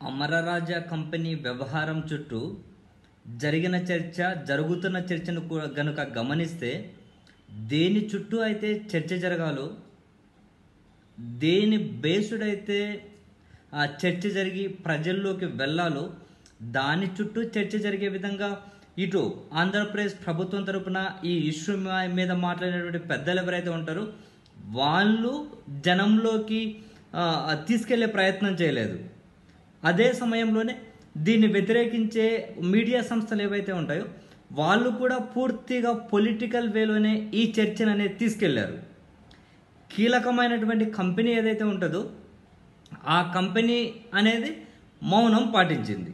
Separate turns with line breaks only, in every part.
Amara Raja company వ్యవహారం చుట్టూ జరిగిన చర్చ జరుగుతున్న చర్చను కూడా గనుక గమనిస్తే దేని చుట్టూ అయితే చర్చ జరగాలో దేని బేస్డ్ అయితే ఆ చర్చ జరిగి ప్రజల్లోకి వెళ్ళాలో దాని చుట్టూ చర్చ జరిగే విధంగా ఇటు ఆంధ్రప్రదేశ్ ప్రభుత్వం తరపున ఈ ఇష్యూ మీద మాట్లాడేటువంటి పెద్దలు ఎవరైతే ఉంటారో వాళ్ళు జనంలోకి తీసుకెళ్ళే ప్రయత్నం చేయలేదు. అదే సమయంలోనే దీన్ని వ్యతిరేకించే మీడియా సంస్థలు ఏవైతే ఉంటాయో వాళ్ళు కూడా పూర్తిగా పొలిటికల్ వేలోనే ఈ చర్చను అనేది తీసుకెళ్ళారు. కీలకమైనటువంటి కంపెనీ ఏదైతే ఉంటుందో ఆ కంపెనీ అనేది మౌనం పాటించింది.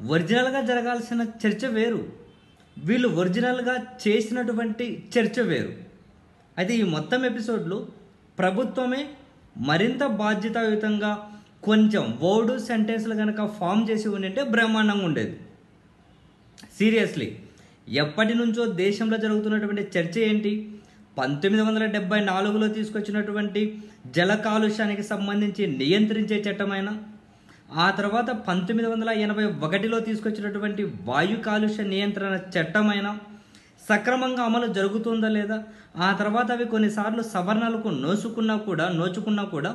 ఒరిజినల్గా జరగాల్సిన చర్చ వేరు. వీళ్ళు ఒరిజినల్గా చేసినటువంటి చర్చ వేరు. అయితే ఈ మొత్తం ఎపిసోడ్లో ప్రభుత్వమే మరింత బాధ్యతాయుతంగా కొంచెం వర్డ్ సెంటెన్స్లు కనుక ఫామ్ చేసి ఉండింటే బ్రహ్మాండంగా ఉండేది. సీరియస్లీ ఎప్పటి నుంచో దేశంలో జరుగుతున్నటువంటి చర్చ ఏంటి? పంతొమ్మిది వందల డెబ్బై నాలుగులో తీసుకొచ్చినటువంటి జల కాలుష్యానికి సంబంధించి నియంత్రించే చట్టమైన? ఆ తర్వాత పంతొమ్మిది వందల ఎనభై ఒకటిలో తీసుకొచ్చినటువంటి వాయు కాలుష్య నియంత్రణ చట్టమైన? సక్రమంగా అమలు జరుగుతుందా లేదా? ఆ తర్వాత అవి కొన్నిసార్లు సవరణలకు నోచుకున్నా కూడా నోచుకున్నా కూడా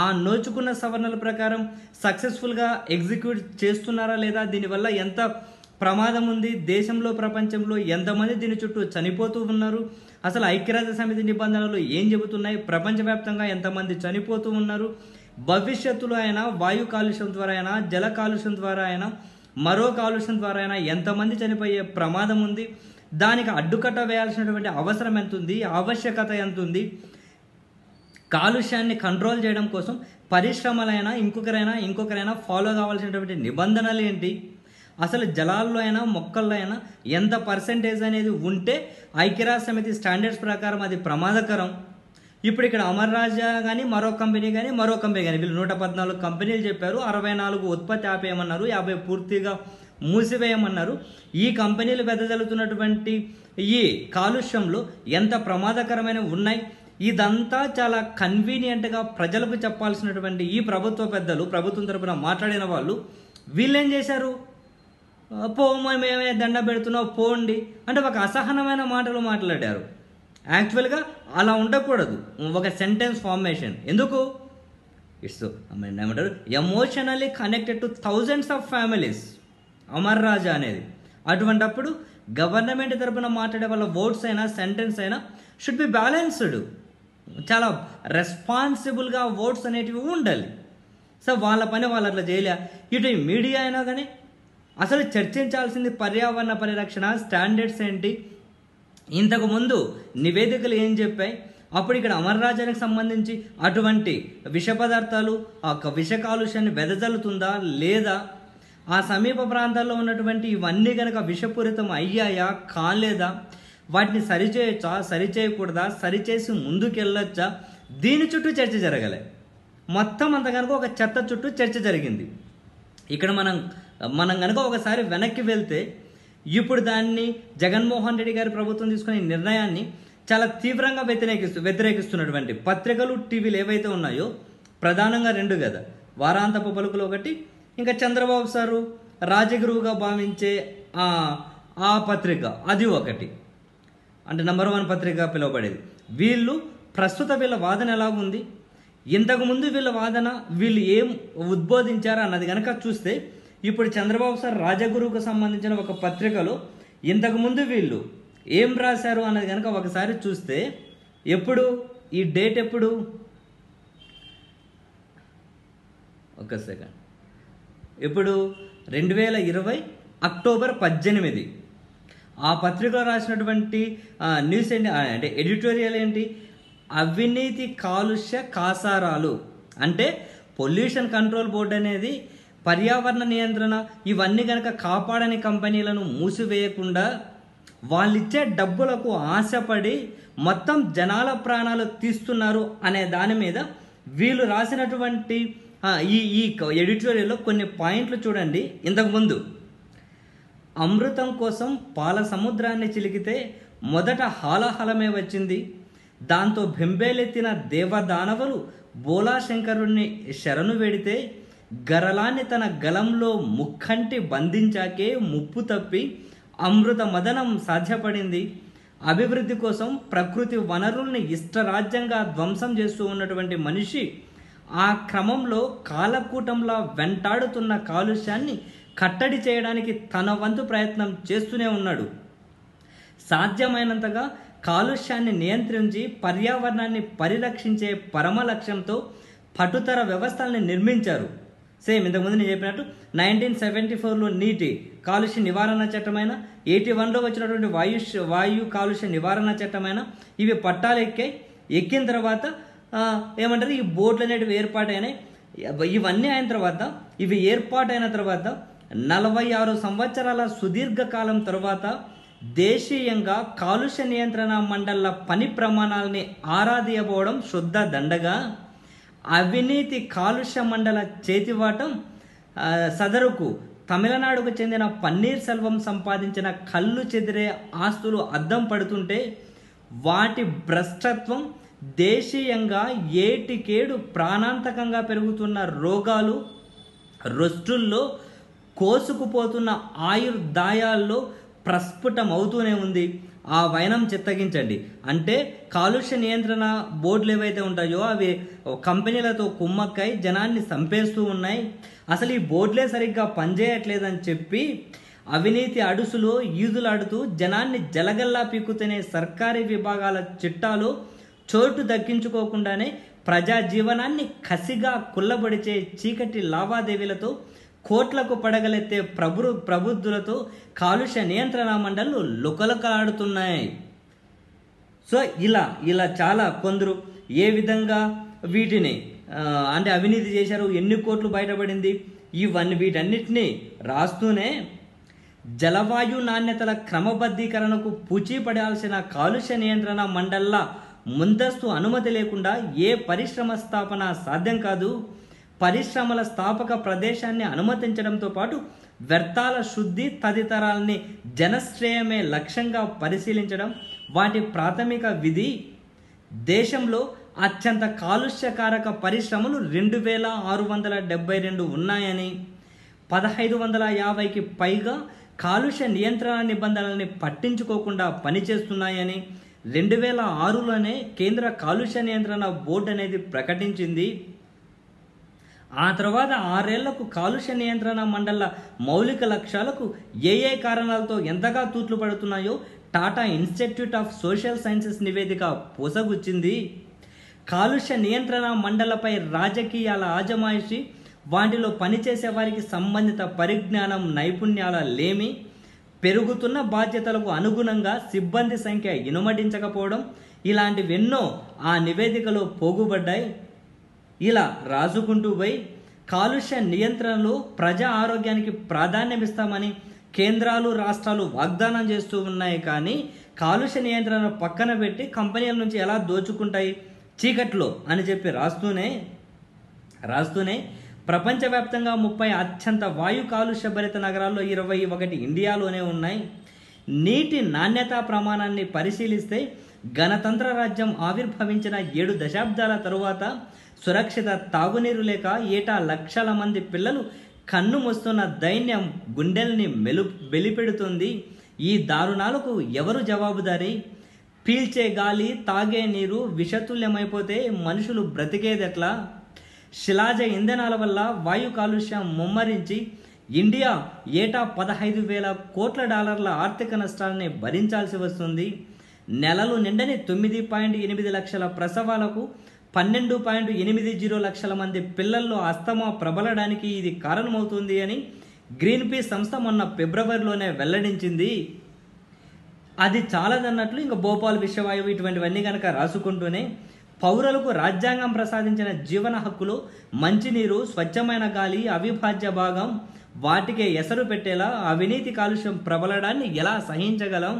ఆ నోచుకున్న సవరణల ప్రకారం సక్సెస్ఫుల్గా ఎగ్జిక్యూట్ చేస్తున్నారా లేదా? దీనివల్ల ఎంత ప్రమాదం ఉంది? దేశంలో ప్రపంచంలో ఎంతమంది దీని చుట్టూ చనిపోతూ ఉన్నారు? అసలు ఐక్యరాజ్య సమితి నిబంధనలు ఏం చెబుతున్నాయి? ప్రపంచవ్యాప్తంగా ఎంతమంది చనిపోతూ ఉన్నారు? భవిష్యత్తులో అయినా వాయు కాలుష్యం ద్వారా అయినా జల కాలుష్యం ద్వారా అయినా మరో కాలుష్యం ద్వారా అయినా ఎంతమంది చనిపోయే ప్రమాదం ఉంది? దానికి అడ్డుకట్ట వేయాల్సినటువంటి అవసరం ఎంత ఉంది ఆవశ్యకత ఎంత ఉంది కాలుష్యాన్ని కంట్రోల్ చేయడం కోసం పరిశ్రమలైనా ఇంకొకరైనా ఇంకొకరైనా ఫాలో కావాల్సినటువంటి నిబంధనలు ఏంటి? అసలు జలాల్లో అయినా మొక్కల్లో అయినా ఎంత పర్సెంటేజ్ అనేది ఉంటే ఐక్యరాజ్య సమితి స్టాండర్డ్స్ ప్రకారం అది ప్రమాదకరం. ఇప్పుడు ఇక్కడ అమర్ రాజా కానీ మరో కంపెనీ కానీ మరో కంపెనీ కానీ వీళ్ళు నూట పద్నాలుగు కంపెనీలు చెప్పారు అరవై నాలుగు ఉత్పత్తి ఆపేయమన్నారు యాభై పూర్తిగా మూసివేయమన్నారు. ఈ కంపెనీలు వెదజల్లుతున్నటువంటి ఈ కాలుష్యంలో ఎంత ప్రమాదకరమైన ఉన్నాయి? ఇదంతా చాలా కన్వీనియంట్గా ప్రజలకు చెప్పాల్సినటువంటి ఈ ప్రభుత్వ పెద్దలు ప్రభుత్వం తరపున మాట్లాడిన వాళ్ళు వీళ్ళేం చేశారు? పోమో మేమే దండ పెడుతున్నావు పోండి అంటే ఒక అసహనమైన మాటలు మాట్లాడారు. యాక్చువల్గా అలా ఉండకూడదు. ఒక సెంటెన్స్ ఫార్మేషన్ ఎందుకు? ఇట్స్ ఏమంటారు? Emotionally connected to thousands of families Amar Raja అనేది. అటువంటప్పుడు గవర్నమెంట్ తరపున మాట్లాడే వాళ్ళ ఓట్స్ అయినా సెంటెన్స్ అయినా షుడ్ బి బ్యాలెన్స్డ్ చాలా రెస్పాన్సిబుల్గా ఓట్స్ అనేటివి ఉండాలి. సో వాళ్ళ పని వాళ్ళు అట్లా చేయలే. ఇటు మీడియా అయినా కానీ అసలు చర్చించాల్సింది పర్యావరణ పరిరక్షణ స్టాండర్డ్స్ ఏంటి? ఇంతకుముందు నివేదికలు ఏం చెప్పాయి? అప్పుడు ఇక్కడ అమర్రాజానికి సంబంధించి అటువంటి విష పదార్థాలు ఆ విష కాలుష్యాన్ని వెదజల్లుతుందా లేదా? ఆ సమీప ప్రాంతాల్లో ఉన్నటువంటి ఇవన్నీ కనుక విషపూరితం అయ్యాయా కాలేదా? వాటిని సరిచేయొచ్చా సరిచేయకూడదా సరిచేసి ముందుకెళ్ళొచ్చా? దీని చుట్టూ చర్చ జరగలే. మొత్తం అంత కనుక ఒక చెత్త చుట్టూ చర్చ జరిగింది. ఇక్కడ మనం మనం కనుక ఒకసారి వెనక్కి వెళ్తే ఇప్పుడు దాన్ని జగన్మోహన్ రెడ్డి గారి ప్రభుత్వం తీసుకునే నిర్ణయాన్ని చాలా తీవ్రంగా వ్యతిరేకిస్తూ వ్యతిరేకిస్తున్నటువంటి పత్రికలు టీవీలు ఏవైతే ఉన్నాయో ప్రధానంగా రెండు కదా. వారాంతపు పలుకులు ఒకటి ఇంకా చంద్రబాబు సారు రాజగురువుగా భావించే ఆ ఆ పత్రిక అది ఒకటి. అంటే నంబర్ వన్ పత్రిక పిలువబడేది. వీళ్ళు ప్రస్తుత వీళ్ళ వాదన ఎలాగుంది? ఇంతకుముందు వీళ్ళ వాదన వీళ్ళు ఏం ఉద్బోధించారు అన్నది కనుక చూస్తే ఇప్పుడు చంద్రబాబు సార్ రాజగురువుకు సంబంధించిన ఒక పత్రికలో ఇంతకుముందు వీళ్ళు ఏం రాశారు అన్నది కనుక ఒకసారి చూస్తే ఎప్పుడు? ఈ డేట్ ఎప్పుడు? ఒక సెకండ్. ఇప్పుడు రెండు వేల ఇరవై అక్టోబర్ పద్దెనిమిది. ఆ పత్రికలో రాసినటువంటి న్యూస్ ఏంటి? అంటే ఎడిటోరియల్ ఏంటి? అవినీతి కాలుష్య కాసారాలు. అంటే పొల్యూషన్ కంట్రోల్ బోర్డు అనేది పర్యావరణ నియంత్రణ ఇవన్నీ కనుక కాపాడని కంపెనీలను మూసివేయకుండా వాళ్ళిచ్చే డబ్బులకు ఆశపడి మొత్తం జనాల ప్రాణాలు తీస్తున్నారు అనే దాని మీద వీళ్ళు రాసినటువంటి ఈ ఈ ఎడిటోరియల్లో కొన్ని పాయింట్లు చూడండి ఇంతకుముందు. అమృతం కోసం పాల సముద్రాన్ని చిలికితే మొదట హాలాహలమే వచ్చింది. దాంతో బెంబేలెత్తిన దేవదానవులు బోలాశంకరుణ్ణి శరణు వేడితే గరలాన్ని తన గలంలో ముక్కంటి బంధించాకే ముప్పు తప్పి అమృత మదనం సాధ్యపడింది. అభివృద్ధి కోసం ప్రకృతి వనరుల్ని ఇష్టరాజ్యంగా ధ్వంసం చేస్తూ ఉన్నటువంటి మనిషి ఆ క్రమంలో కాలకూటంలా వెంటాడుతున్న కాలుష్యాన్ని కట్టడి చేయడానికి తన వంతు ప్రయత్నం చేస్తూనే ఉన్నాడు. సాధ్యమైనంతగా కాలుష్యాన్ని నియంత్రించి పర్యావరణాన్ని పరిరక్షించే పరమ లక్ష్యంతో పటుతర వ్యవస్థల్ని నిర్మించారు. సేమ్ ఇంతకుముందు నేను చెప్పినట్టు నైన్టీన్ సెవెంటీ ఫోర్లో నీటి కాలుష్య నివారణ చట్టమైన ఎయిటీ వన్లో వచ్చినటువంటి వాయు వాయు కాలుష్య నివారణ చట్టమైన ఇవి పట్టాలు ఎక్కాయి ఎక్కిన తర్వాత ఏమంటారు ఈ బోట్లు అనేటివి ఏర్పాటైనాయి ఇవన్నీ అయిన తర్వాత ఇవి ఏర్పాటైన తర్వాత నలభై ఆరు సంవత్సరాల సుదీర్ఘకాలం తర్వాత దేశీయంగా కాలుష్య నియంత్రణ మండళ్ళ పని ప్రమాణాలని ఆరాధియబోవడం శుద్ధ దండగా. అవినీతి కాలుష్య మండల చేతివాటం సదరుకు తమిళనాడుకు చెందిన పన్నీర్ సెల్వం సంపాదించిన కళ్ళు చెదిరే ఆస్తులు అద్దం పడుతుంటే వాటి భ్రష్టత్వం దేశీయంగా ఏటికేడు ప్రాణాంతకంగా పెరుగుతున్న రోగాలు రొస్టుల్లో కోసుకుపోతున్న ఆయుర్దాయాల్లో ప్రస్ఫుటం అవుతూనే ఉంది. ఆ వైనం చిత్తగించండి. అంటే కాలుష్య నియంత్రణ బోర్డులు ఏవైతే ఉంటాయో అవి కంపెనీలతో కుమ్మక్కై జనాన్ని చంపేస్తూ ఉన్నాయి. అసలు ఈ బోర్డులే సరిగ్గా పనిచేయట్లేదని చెప్పి అవినీతి అడుసులో ఈదులాడుతూ జనాన్ని జలగల్లా పీక్కుతునే సర్కారీ విభాగాల చిట్టాలు చోటు దక్కించుకోకుండానే ప్రజా జీవనాన్ని కసిగా కుల్లబడిచే చీకటి లావాదేవీలతో కోట్లకు పడగలెత్తే ప్రభు ప్రబుద్ధులతో కాలుష్య నియంత్రణ మండళ్ళు లుకలకాడుతున్నాయి సో ఇలా ఇలా చాలా కొందరు ఏ విధంగా వీటిని అంటే అవినీతి చేశారు ఎన్ని కోట్లు బయటపడింది ఇవన్నీ వీటన్నిటిని రాస్తూనే జలవాయు నాణ్యతల క్రమబద్ధీకరణకు పూచీపడాల్సిన కాలుష్య నియంత్రణ మండళ్ళ ముందస్తు అనుమతి లేకుండా ఏ పరిశ్రమ స్థాపన సాధ్యం కాదు. పరిశ్రమల స్థాపక ప్రదేశాన్ని అనుమతించడంతో పాటు వ్యర్థాల శుద్ధి తదితరాలని జనశ్రేయమే లక్ష్యంగా పరిశీలించడం వాటి ప్రాథమిక విధి దేశంలో అత్యంత కాలుష్యకారక పరిశ్రమలు రెండు వేల ఆరు వందల డెబ్బై రెండు ఉన్నాయని పదహైదు వందల యాభైకి పైగా కాలుష్య నియంత్రణ నిబంధనల్ని పట్టించుకోకుండా పనిచేస్తున్నాయని రెండు వేల ఆరులోనే కేంద్ర కాలుష్య నియంత్రణ బోర్డు అనేది ప్రకటించింది. ఆ తర్వాత ఆరేళ్ళకు కాలుష్య నియంత్రణ మండల మౌలిక లక్ష్యాలకు ఏ ఏ కారణాలతో ఎంతగా తూట్లు పడుతున్నాయో Tata institute of social sciences నివేదిక పూసగుచ్చింది. కాలుష్య నియంత్రణ మండలపై రాజకీయాల ఆజమాయిషి వాటిలో పనిచేసే వారికి సంబంధిత పరిజ్ఞానం నైపుణ్యాల లేమి పెరుగుతున్న బాధ్యతలకు అనుగుణంగా సిబ్బంది సంఖ్య ఇనుమడించకపోవడం ఇలాంటివెన్నో ఆ నివేదికలో పోగుబడ్డాయి. ఇలా రాజుకుంటూ పోయి కాలుష్య నియంత్రణలో ప్రజా ఆరోగ్యానికి ప్రాధాన్యమిస్తామని కేంద్రాలు రాష్ట్రాలు వాగ్దానం చేస్తూ ఉన్నాయి కానీ కాలుష్య నియంత్రణ పక్కన పెట్టి కంపెనీల నుంచి ఎలా దోచుకుంటాయి? చీకట్లో అని చెప్పి రాస్తూనే రాస్తూనే ప్రపంచవ్యాప్తంగా ముప్పై అత్యంత వాయు కాలుష్య భరిత నగరాల్లో ఇరవై ఒకటి ఇండియాలోనే ఉన్నాయి. నీటి నాణ్యతా ప్రమాణాన్ని పరిశీలిస్తే గణతంత్ర రాజ్యం ఆవిర్భవించిన ఏడు దశాబ్దాల తరువాత సురక్షిత తాగునీరు లేక ఏటా లక్షల మంది పిల్లలు కన్ను మూస్తున్న దైన్యం గుండెల్ని మెలు వెలిపెడుతుంది ఈ దారుణాలకు ఎవరు జవాబుదారి? పీల్చే గాలి తాగే నీరు విషతుల్యమైపోతే మనుషులు బ్రతికేదెట్లా? శిలాజ ఇంధనాల వల్ల వాయు కాలుష్యం ముమ్మరించి ఇండియా ఏటా పదహైదు వేల కోట్ల డాలర్ల ఆర్థిక నష్టాలని భరించాల్సి వస్తుంది. నెలలు నిండని తొమ్మిది పాయింట్ ఎనిమిది లక్షల ప్రసవాలకు పన్నెండు పాయింట్ ఎనిమిది జీరో లక్షల మంది పిల్లల్లో అస్తమా ప్రబలడానికి ఇది కారణమవుతుంది అని గ్రీన్ పీస్ సంస్థ మొన్న ఫిబ్రవరిలోనే వెల్లడించింది. అది చాలదన్నట్లు ఇంకా భోపాల్ విశ్వవాయువు ఇటువంటివన్నీ కనుక రాసుకుంటూనే పౌరులకు రాజ్యాంగం ప్రసాదించిన జీవన హక్కులు మంచినీరు స్వచ్ఛమైన గాలి అవిభాజ్య భాగం వాటికే ఎసరు పెట్టేలా అవినీతి కాలుష్యం ప్రబలడాన్ని ఎలా సహించగలం?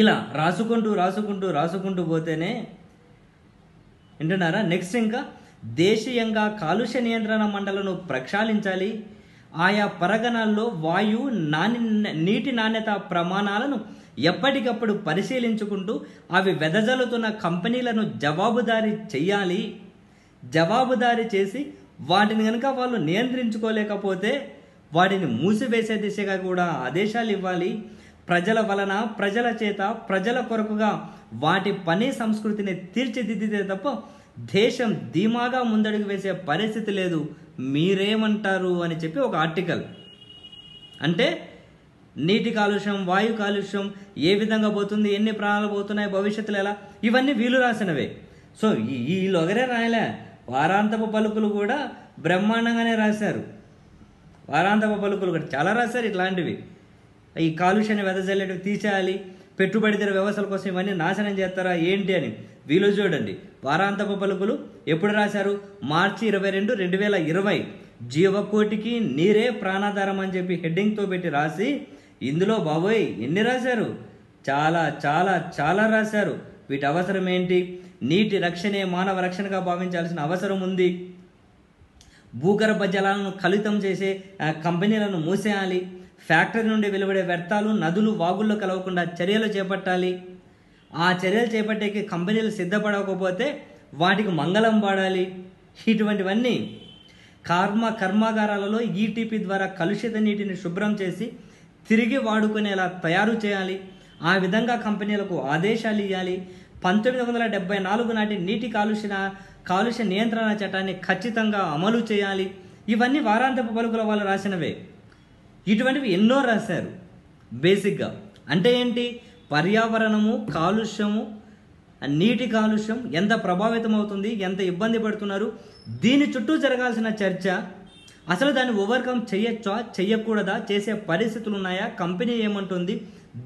ఇలా రాసుకుంటూ రాసుకుంటూ రాసుకుంటూ పోతేనే వింటున్నారా? నెక్స్ట్ ఇంకా దేశీయంగా కాలుష్య నియంత్రణ మండలను ప్రక్షాళించాలి. ఆయా పరగణాల్లో వాయు నాణ్య నీటి నాణ్యత ప్రమాణాలను ఎప్పటికప్పుడు పరిశీలించుకుంటూ అవి వెదజల్లుతున్న కంపెనీలను జవాబుదారీ చెయ్యాలి. జవాబుదారీ చేసి వాటిని కనుక వాళ్ళు నియంత్రించుకోలేకపోతే వాటిని మూసివేసే దిశగా కూడా ఆదేశాలు ఇవ్వాలి. ప్రజల వలన ప్రజల చేత ప్రజల కొరకుగా వాటి పని సంస్కృతిని తీర్చిదిద్దితే తప్ప దేశం ధీమాగా ముందడుగు వేసే పరిస్థితి లేదు. మీరేమంటారు అని చెప్పి ఒక ఆర్టికల్. అంటే నీటి కాలుష్యం వాయు కాలుష్యం ఏ విధంగా పోతుంది ఎన్ని ప్రాణాలు పోతున్నాయి భవిష్యత్తులో ఎలా? ఇవన్నీ వీళ్ళు రాసినవే. సో ఈ- వీళ్ళొగరే రాయలే. వారాంతపు పలుకులు కూడా బ్రహ్మాండంగానే రాశారు. వారాంతపు పలుకులు కూడా చాలా రాశారు ఇట్లాంటివి. ఈ కాలుష్యాన్ని వెదజల్లేటివి తీసేయాలి. పెట్టుబడిదార వ్యవస్థల కోసం ఇవన్నీ నాశనం చేస్తారా? ఏంటి అని వీలు చూడండి. వారాంతపు పలుకులు ఎప్పుడు రాశారు? మార్చి ఇరవై రెండు రెండు వేల ఇరవై జీవకోటికి నీరే ప్రాణాధారం అని చెప్పి హెడ్డింగ్తో పెట్టి రాసి ఇందులో బాబోయ్ ఎన్ని రాశారు? చాలా చాలా చాలా రాశారు. వీటి అవసరం ఏంటి? నీటి రక్షణే మానవ రక్షణగా భావించాల్సిన అవసరం ఉంది. భూగర్భ జలాలను కలుషితం చేసే కంపెనీలను మూసేయాలి. ఫ్యాక్టరీ నుండి వెలువడే వ్యర్థాలు నదులు వాగుల్లో కలవకుండా చర్యలు చేపట్టాలి. ఆ చర్యలు చేపట్టేకి కంపెనీలు సిద్ధపడకపోతే వాటికి మంగళం వాడాలి. ఇటువంటివన్నీ కర్మ కర్మాగారాలలో ఈటీపీ ద్వారా కలుషిత నీటిని శుభ్రం చేసి తిరిగి వాడుకునేలా తయారు చేయాలి. ఆ విధంగా కంపెనీలకు ఆదేశాలు ఇవ్వాలి పంతొమ్మిది వందల డెబ్బై నాలుగు నాటి నీటి కాలుష్య కాలుష్య నియంత్రణ చట్టాన్ని ఖచ్చితంగా అమలు చేయాలి. ఇవన్నీ వారాంతపు పలుకుల వాళ్ళు రాసినవే. ఇటువంటివి ఎన్నో రాశారు. బేసిక్గా అంటే ఏంటి? పర్యావరణము కాలుష్యము నీటి కాలుష్యం ఎంత ప్రభావితం అవుతుంది ఎంత ఇబ్బంది పడుతున్నారు దీని చుట్టూ జరగాల్సిన చర్చ అసలు దాన్ని ఓవర్కమ్ చేయొచ్చా చేయకూడదా చేసే పరిస్థితులు ఉన్నాయా కంపెనీ ఏమంటుంది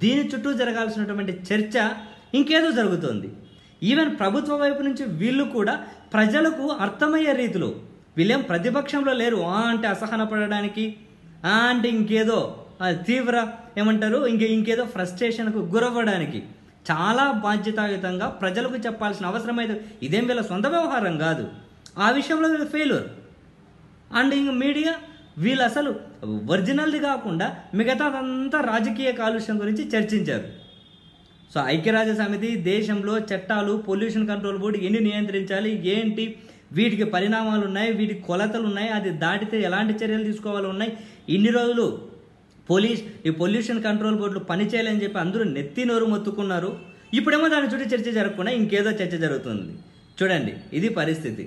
దీని చుట్టూ జరగాల్సినటువంటి చర్చ ఇంకేదో జరుగుతోంది. ఈవెన్ ప్రభుత్వ వైపు నుంచి వీళ్ళు కూడా ప్రజలకు అర్థమయ్యే రీతిలో వీళ్ళేం ప్రతిపక్షంలో లేరు ఆ అంటే అసహనపడడానికి పడడానికి అంటే ఇంకేదో తీవ్ర ఏమంటారు? ఇంక ఇంకేదో ఫ్రస్ట్రేషన్కు గురవ్వడానికి చాలా బాధ్యతాయుతంగా ప్రజలకు చెప్పాల్సిన అవసరం అయితే ఇదేం వీళ్ళ సొంత వ్యవహారం కాదు. ఆ విషయంలో వీళ్ళు ఫెయిల్యూర్ అండ్ ఇంక మీడియా వీళ్ళు అసలు ఒరిజినల్ది కాకుండా మిగతాదంతా రాజకీయ కాలుష్యం గురించి చర్చించారు. సో ఐక్యరాజ్య సమితి దేశంలో చట్టాలు పొల్యూషన్ కంట్రోల్ బోర్డు ఎన్ని నియంత్రించాలి ఏంటి? వీటికి పరిణామాలు ఉన్నాయి వీటికి కొలతలు ఉన్నాయి అది దాటితే ఎలాంటి చర్యలు తీసుకోవాలి ఉన్నాయి. ఇన్ని రోజులు పోలీస్ ఈ పొల్యూషన్ కంట్రోల్ బోర్డులు పనిచేయాలని చెప్పి అందరూ నెత్తి నోరు మొత్తుకున్నారు. ఇప్పుడేమో దాని చుట్టూ చర్చ జరగకుండా ఇంకేదో చర్చ జరుగుతుంది. చూడండి ఇది పరిస్థితి.